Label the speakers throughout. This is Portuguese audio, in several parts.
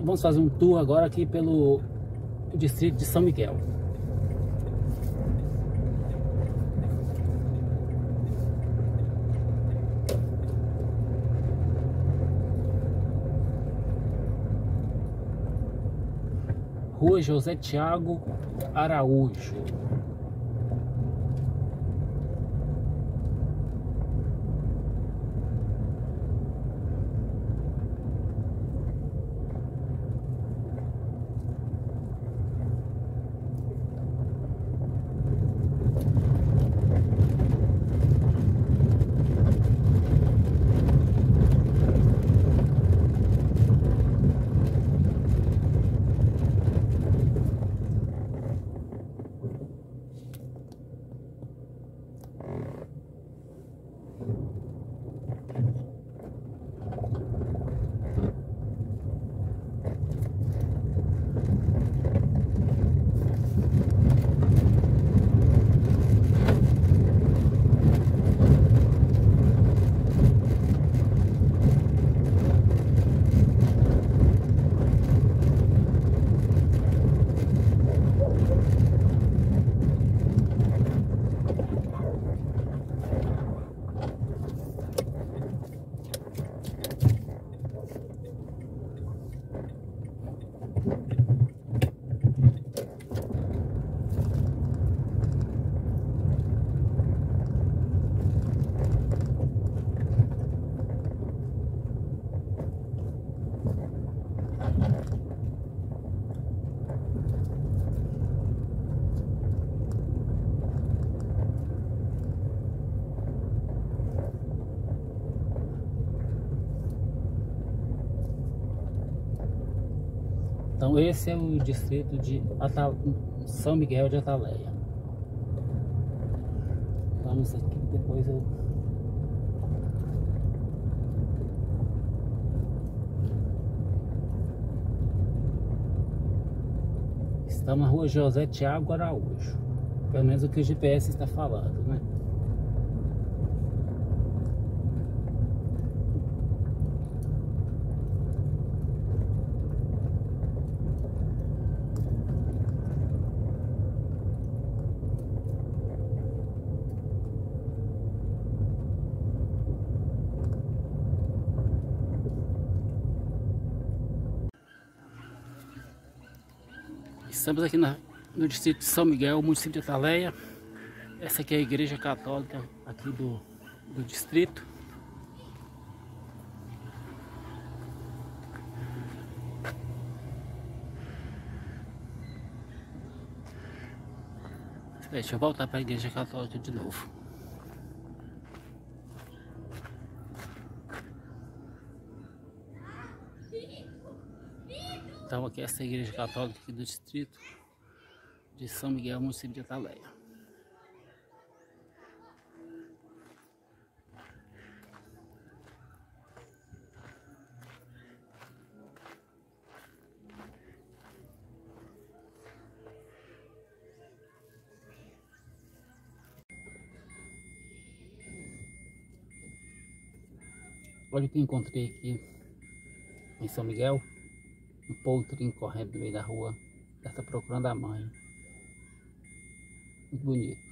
Speaker 1: vamos fazer um tour agora aqui pelo distrito de São Miguel. Rua José Tiago Araújo. Então esse é o distrito de Atal... São Miguel de Ataleia. Vamos aqui, depois eu... Estamos na rua José Tiago Araújo. Pelo menos o que o GPS está falando, né? Estamos aqui na, no distrito de São Miguel, município de Ataleia. Essa aqui é a igreja católica aqui do, do distrito. Deixa eu voltar para a igreja católica de novo. Então aqui essa é a igreja católica aqui do distrito de São Miguel, município de Ataleia. Olha o que encontrei aqui em São Miguel um poutrinho correndo no meio da rua. Ela está procurando a mãe. Muito bonito.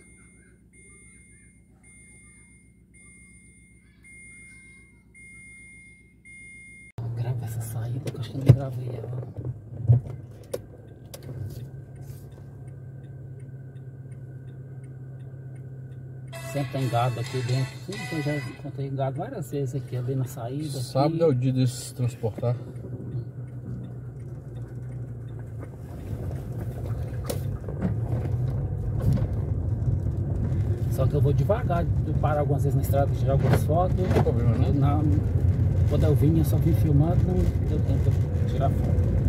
Speaker 1: Grava essa saída que eu acho que não gravei ela. Sempre tem gado aqui dentro. Eu já encontrei gado várias vezes aqui, ali na saída.
Speaker 2: Sábado é o dia de se transportar.
Speaker 1: Só que eu vou devagar, eu paro algumas vezes na estrada tirar algumas fotos.
Speaker 2: Não tem problema não.
Speaker 1: Na, quando eu vim, eu só vim filmando, não deu tempo de tirar foto.